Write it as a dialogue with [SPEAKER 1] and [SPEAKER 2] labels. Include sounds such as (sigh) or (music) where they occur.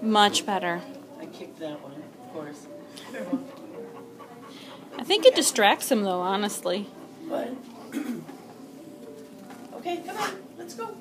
[SPEAKER 1] Much better.
[SPEAKER 2] I kicked that one, of course.
[SPEAKER 1] I think it distracts him, though, honestly.
[SPEAKER 2] But (clears throat) okay, come on, let's go.